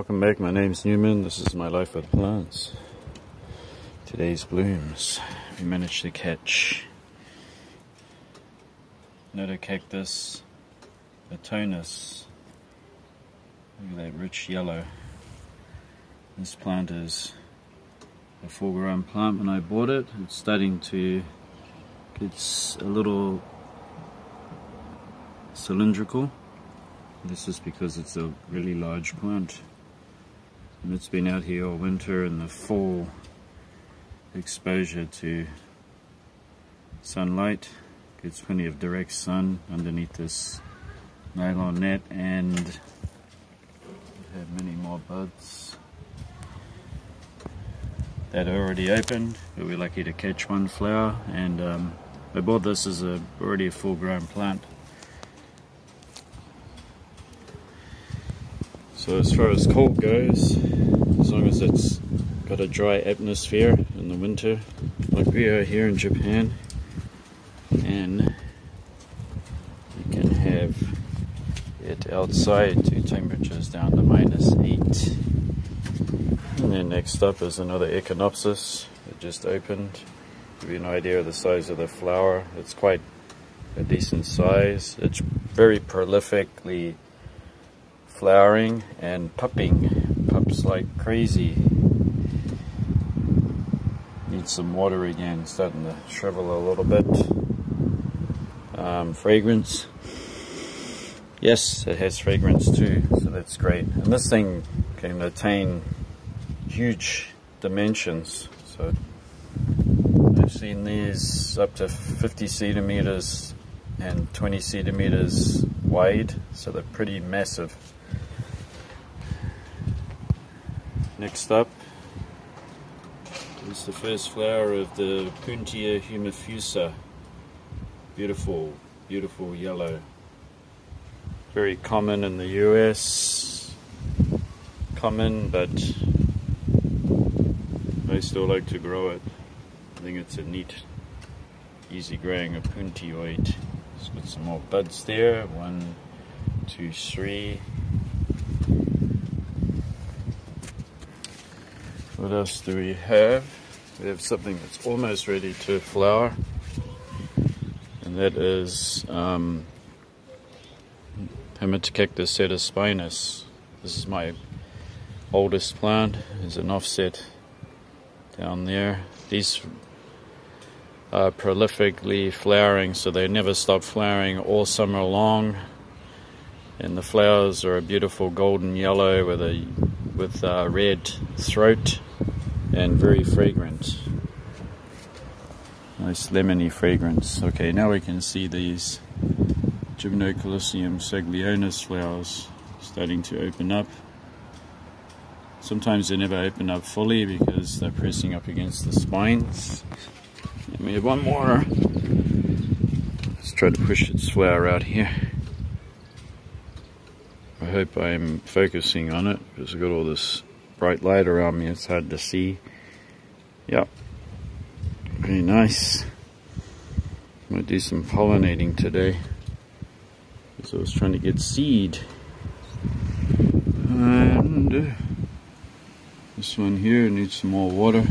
welcome back. My name's Newman. This is my life with plants. Today's blooms. We managed to catch Notocactus ottonis. Look at that rich yellow. This plant is a full grown plant when I bought it. It's starting to get a little cylindrical this is because it's a really large plant. And it's been out here all winter and the full exposure to sunlight. Gets plenty of direct sun underneath this nylon net and have many more buds that are already opened but we're lucky to catch one flower and um, I bought this as a already a full grown plant So as far as cold goes, as long as it's got a dry atmosphere in the winter, like we are here in Japan, and you can have it outside to temperatures down to minus 8. And then next up is another Echinopsis that just opened. Give you an idea of the size of the flower. It's quite a decent size. It's very prolifically flowering and pupping. Pups like crazy. Need some water again, starting to shrivel a little bit. Um, fragrance. Yes, it has fragrance too, so that's great. And this thing can attain huge dimensions. So I've seen these up to 50 centimeters and 20 centimeters wide, so they're pretty massive. Next up is the first flower of the Opuntia humifusa. Beautiful, beautiful yellow. Very common in the US. Common, but I still like to grow it. I think it's a neat, easy growing opuntioid. Let's put some more buds there. One, two, three. What else do we have? We have something that's almost ready to flower, and that is um, Hamatocactus spinus. This is my oldest plant. There's an offset down there. These are prolifically flowering, so they never stop flowering all summer long. And the flowers are a beautiful golden yellow with a with a red throat and very fragrant. Nice lemony fragrance. Okay, now we can see these Gymnocalycium saglionis flowers starting to open up. Sometimes they never open up fully because they're pressing up against the spines. And we have one more. Let's try to push its flower out here. I hope I'm focusing on it because I've got all this bright light around me, it's hard to see. Yep, very nice. I'm going to do some pollinating today. because I was trying to get seed. And uh, this one here needs some more water.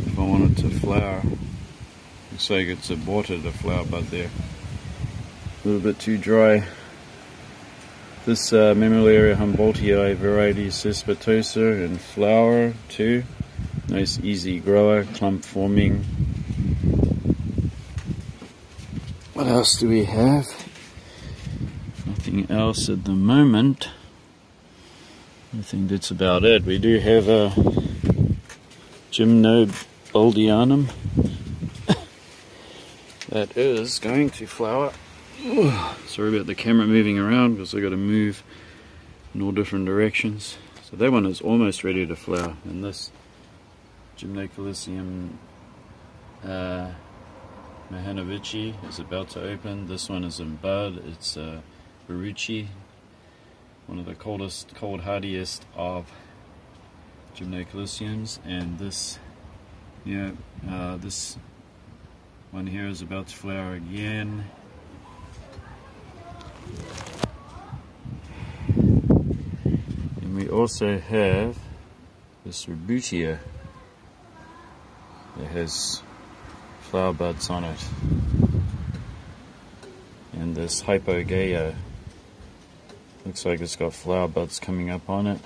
If I want it to flower. Looks like it's aborted a flower bud there. A little bit too dry. This uh, Mammillaria humboldtii variety cespitosa in flower too. Nice easy grower, clump forming. What else do we have? Nothing else at the moment. I think that's about it. We do have a Gymnobaldianum that is going to flower sorry about the camera moving around because I got to move in all different directions. So that one is almost ready to flower and this Gymnocalycium uh, mihanovichii is about to open. This one is in bud. It's uh, bruchii, one of the coldest, cold hardiest of Gymnocalyciums and this yeah, uh, this one here is about to flower again also have this Rebutia that has flower buds on it. And this Hypogaea looks like it's got flower buds coming up on it.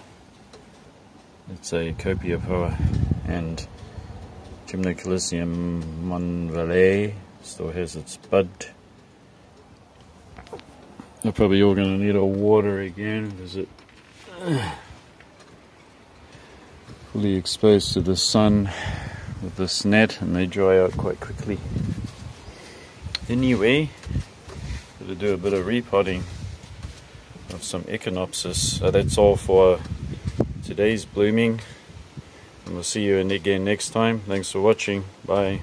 It's a Copiapoa and Gymnocalycium monvillei still has its bud. They're probably all going to need a water again because it fully exposed to the sun with this net and they dry out quite quickly. Anyway, gotta do a bit of repotting of some Echinopsis. So that's all for today's blooming. And we'll see you again next time. Thanks for watching. Bye.